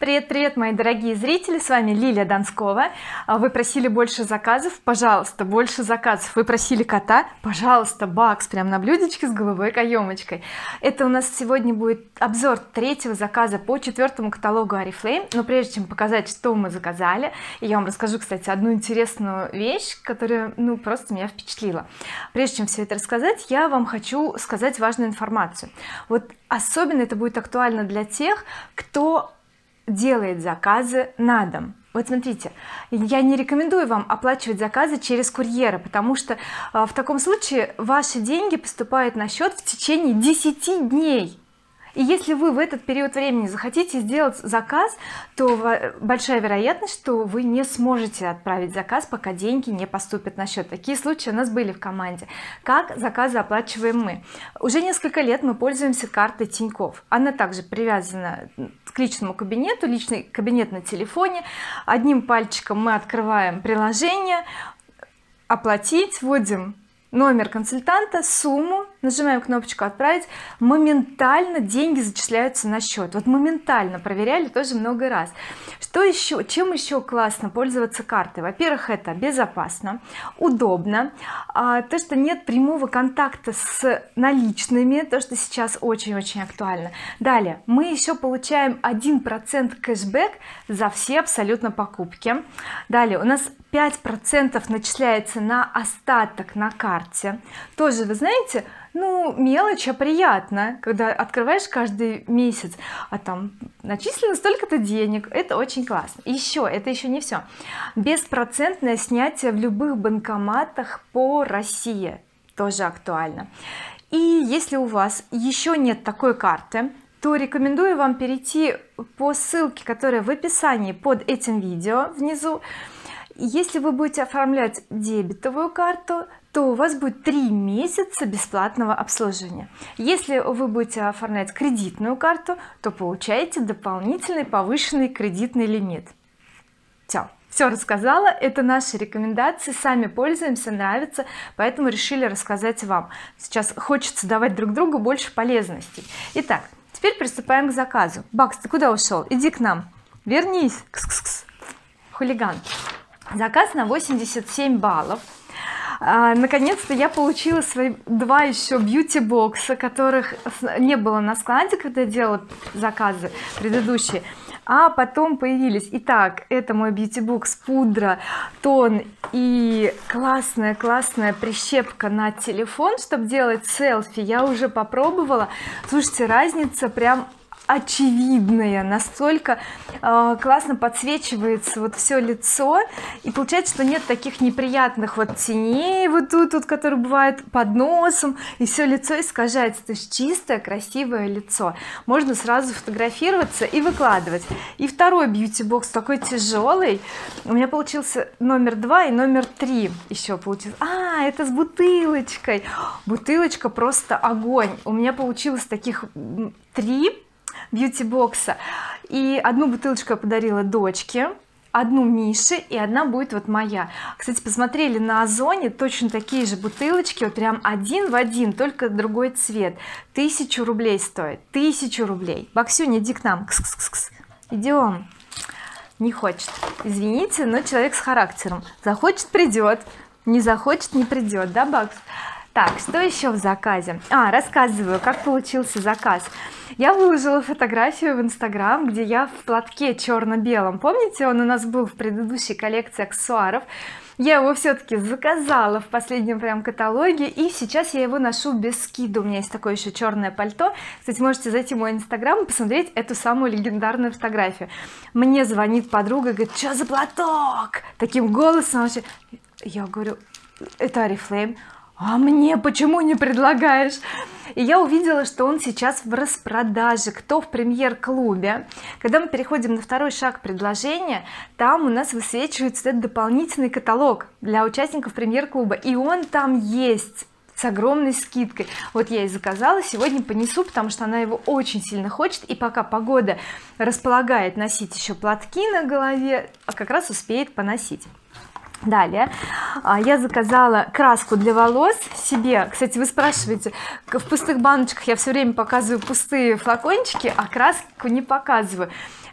привет привет мои дорогие зрители. С вами Лилия Донскова. А вы просили больше заказов? Пожалуйста больше заказов. Вы просили кота? Пожалуйста бакс прям на блюдечке с голубой каемочкой. Это у нас сегодня будет обзор третьего заказа по четвертому каталогу oriflame но прежде чем показать что мы заказали я вам расскажу кстати одну интересную вещь которая ну просто меня впечатлила. Прежде чем все это рассказать я вам хочу сказать важную информацию. Вот особенно это будет актуально для тех кто делает заказы на дом. Вот смотрите я не рекомендую вам оплачивать заказы через курьера потому что э, в таком случае ваши деньги поступают на счет в течение 10 дней и если вы в этот период времени захотите сделать заказ то большая вероятность что вы не сможете отправить заказ пока деньги не поступят на счет. Такие случаи у нас были в команде. Как заказы оплачиваем мы? Уже несколько лет мы пользуемся картой Тиньков она также привязана к личному кабинету личный кабинет на телефоне. Одним пальчиком мы открываем приложение. Оплатить вводим номер консультанта сумму нажимаем кнопочку отправить моментально деньги зачисляются на счет. Вот моментально проверяли тоже много раз. Что еще чем еще классно пользоваться картой? Во-первых это безопасно удобно. А, то что нет прямого контакта с наличными то что сейчас очень-очень актуально. Далее мы еще получаем один процент кэшбэк за все абсолютно покупки. Далее у нас 5% начисляется на остаток на карте. Тоже вы знаете ну мелочь а приятно когда открываешь каждый месяц. А там начислено столько-то денег. Это очень классно. Еще это еще не все беспроцентное снятие в любых банкоматах по России. Тоже актуально. И если у вас еще нет такой карты то рекомендую вам перейти по ссылке которая в описании под этим видео внизу если вы будете оформлять дебетовую карту то у вас будет три месяца бесплатного обслуживания. Если вы будете оформлять кредитную карту то получаете дополнительный повышенный кредитный лимит. Все все рассказала. Это наши рекомендации. Сами пользуемся нравится. Поэтому решили рассказать вам. Сейчас хочется давать друг другу больше полезностей. Итак теперь приступаем к заказу. Бакс ты куда ушел иди к нам. Вернись. Кс -кс -кс. хулиган заказ на 87 баллов. А, наконец-то я получила свои два еще бьюти бокса которых не было на складе когда я делала заказы предыдущие а потом появились. Итак это мой бокс пудра тон и классная классная прищепка на телефон чтобы делать селфи. Я уже попробовала. Слушайте разница прям очевидная настолько э, классно подсвечивается вот все лицо и получается что нет таких неприятных вот теней вот тут вот которые бывают под носом и все лицо искажается. То есть чистое красивое лицо. Можно сразу фотографироваться и выкладывать. И второй бьюти бокс такой тяжелый у меня получился номер два и номер три еще получилось. А это с бутылочкой. Бутылочка просто огонь. У меня получилось таких три бьюти-бокса. И одну бутылочку я подарила дочке одну Мише и одна будет вот моя. Кстати посмотрели на озоне точно такие же бутылочки вот прям один в один только другой цвет. Тысячу рублей стоит тысячу рублей. Баксюня иди к нам. -кс -кс -кс. идем не хочет. Извините но человек с характером. Захочет придет. Не захочет не придет. Да Бакс так что еще в заказе? А рассказываю как получился заказ. Я выложила фотографию в инстаграм где я в платке черно-белом помните он у нас был в предыдущей коллекции аксессуаров? Я его все-таки заказала в последнем прям каталоге и сейчас я его ношу без скида. У меня есть такое еще черное пальто. Кстати можете зайти в мой инстаграм и посмотреть эту самую легендарную фотографию. Мне звонит подруга говорит что за платок? Таким голосом вообще. Я говорю это oriflame а мне почему не предлагаешь? И я увидела что он сейчас в распродаже кто в премьер-клубе. Когда мы переходим на второй шаг предложения там у нас высвечивается этот дополнительный каталог для участников премьер-клуба. И он там есть с огромной скидкой. Вот я и заказала сегодня понесу потому что она его очень сильно хочет. И пока погода располагает носить еще платки на голове а как раз успеет поносить далее. А, я заказала краску для волос себе. Кстати вы спрашиваете в пустых баночках я все время показываю пустые флакончики а краску не показываю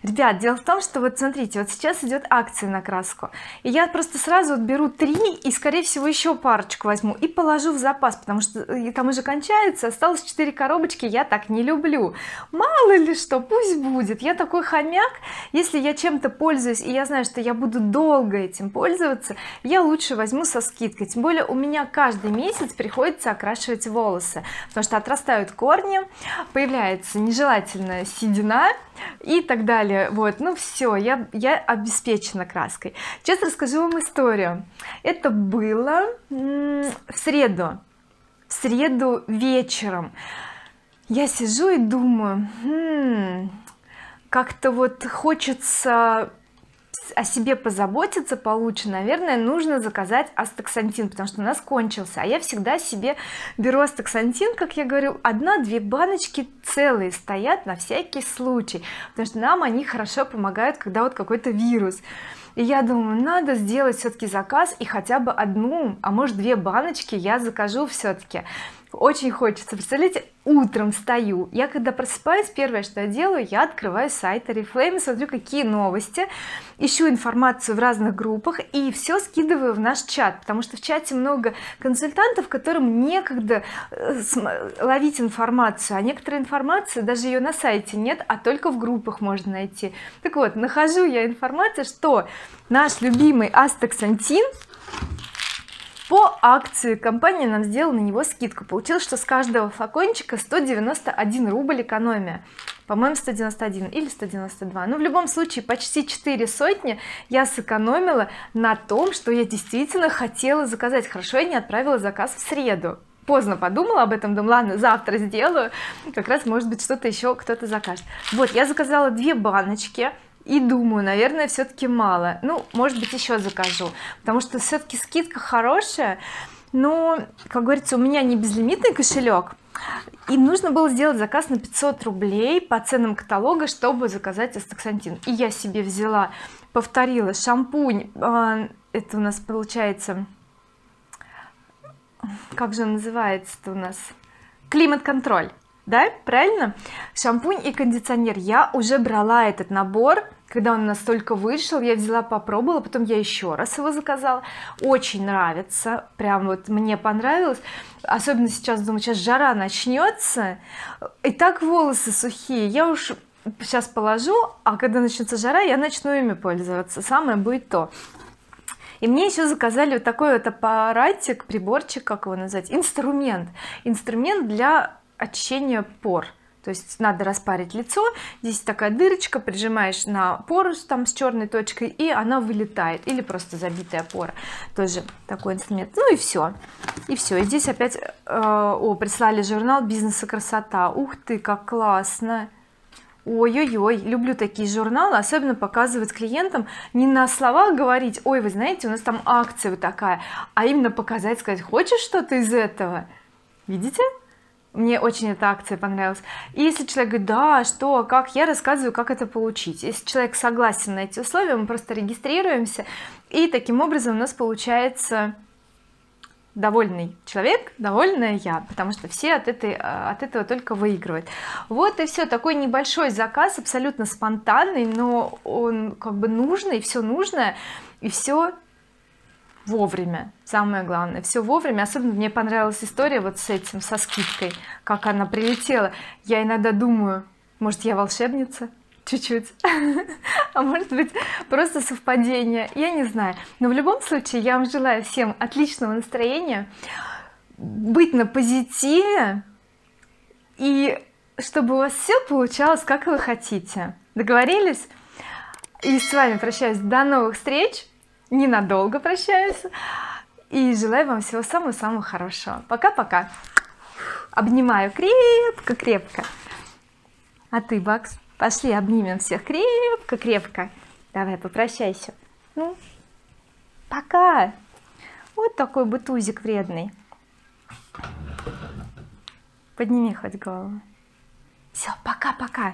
ребят дело в том что вот смотрите вот сейчас идет акция на краску. И я просто сразу вот беру три и скорее всего еще парочку возьму и положу в запас потому что э, там уже кончается осталось 4 коробочки я так не люблю. Мало ли что пусть будет. Я такой хомяк. Если я чем-то пользуюсь и я знаю что я буду долго этим пользоваться я лучше возьму со скидкой. Тем более у меня каждый месяц приходится окрашивать волосы потому что отрастают корни появляется нежелательная седина и так далее вот ну все я я обеспечена краской. Сейчас расскажу вам историю. Это было в среду в среду вечером. Я сижу и думаю хм, как-то вот хочется о себе позаботиться получше наверное нужно заказать астаксантин потому что у нас кончился. А я всегда себе беру астаксантин как я говорю одна-две баночки целые стоят на всякий случай потому что нам они хорошо помогают когда вот какой-то вирус. И я думаю надо сделать все-таки заказ и хотя бы одну а может две баночки я закажу все-таки очень хочется. Представляете утром встаю. Я когда просыпаюсь первое что я делаю я открываю сайт oriflame смотрю какие новости. Ищу информацию в разных группах и все скидываю в наш чат потому что в чате много консультантов которым некогда э, ловить информацию а некоторая информация даже ее на сайте нет а только в группах можно найти. Так вот нахожу я информацию что наш любимый астаксантин по акции компания нам сделала на него скидку. Получилось что с каждого флакончика 191 рубль экономия. По-моему 191 или 192 ну в любом случае почти 4 сотни я сэкономила на том что я действительно хотела заказать. Хорошо я не отправила заказ в среду. Поздно подумала об этом думаю ладно завтра сделаю как раз может быть что-то еще кто-то закажет. Вот я заказала две баночки и думаю наверное все-таки мало. Ну может быть еще закажу. Потому что все-таки скидка хорошая. Но как говорится у меня не безлимитный кошелек и нужно было сделать заказ на 500 рублей по ценам каталога чтобы заказать астаксантин. И я себе взяла повторила шампунь а, это у нас получается как же называется-то у нас? Климат-контроль. Да правильно? Шампунь и кондиционер. Я уже брала этот набор когда он настолько вышел я взяла попробовала потом я еще раз его заказала. Очень нравится прям вот мне понравилось. Особенно сейчас думаю сейчас жара начнется и так волосы сухие. Я уж сейчас положу а когда начнется жара я начну ими пользоваться. Самое будет то. И мне еще заказали вот такой вот аппаратик приборчик как его назвать? Инструмент. Инструмент для очищения пор то есть надо распарить лицо здесь такая дырочка прижимаешь на пору там с черной точкой и она вылетает. Или просто забитая пора тоже такой инструмент. Ну и все и все и здесь опять э, о прислали журнал бизнес и красота ух ты как классно. Ой-ой-ой люблю такие журналы особенно показывать клиентам не на словах говорить ой вы знаете у нас там акция вот такая а именно показать сказать хочешь что-то из этого? Видите мне очень эта акция понравилась. И если человек говорит да что как? Я рассказываю как это получить. Если человек согласен на эти условия мы просто регистрируемся и таким образом у нас получается довольный человек довольная я потому что все от этой от этого только выигрывают. Вот и все такой небольшой заказ абсолютно спонтанный но он как бы нужный все нужное и все вовремя. Самое главное все вовремя. Особенно мне понравилась история вот с этим со скидкой как она прилетела. Я иногда думаю может я волшебница? Чуть-чуть. А может быть просто совпадение? Я не знаю. Но в любом случае я вам желаю всем отличного настроения быть на позитиве и чтобы у вас все получалось как вы хотите. Договорились? И с вами прощаюсь. До новых встреч ненадолго прощаюсь. И желаю вам всего самого-самого хорошего. Пока-пока. Обнимаю крепко-крепко. А ты Бакс? Пошли обнимем всех крепко-крепко. Давай попрощайся. Ну пока. Вот такой бутузик вредный. Подними хоть голову. Все пока-пока